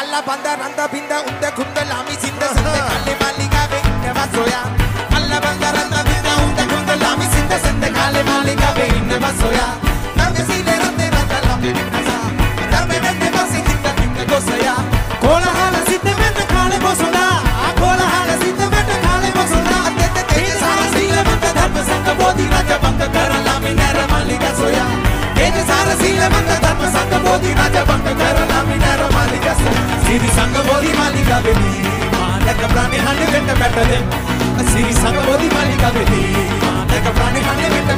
alla banda randa binda unde kunde lami sinde sinde kalle malika vasoya alla banda randa binda unde kunde lami sinde sinde kalle malika ve inne vasoya name sile rande randa lami binasa name nande vasi hinda hinda gosaya kola hala sinde bosoda kola hala sinde tete sara sile mende dharma sangha bodhi raja banga kara lami nera malika soya tete sara sile mende dharma sangha Mallika වෙදී මානක ප්‍රාණේ හඬ වෙන්න පැටලෙන් සිරි සඟ බොදි මල්ලිකා වෙදී මානක ප්‍රාණේ හඬ වෙන්න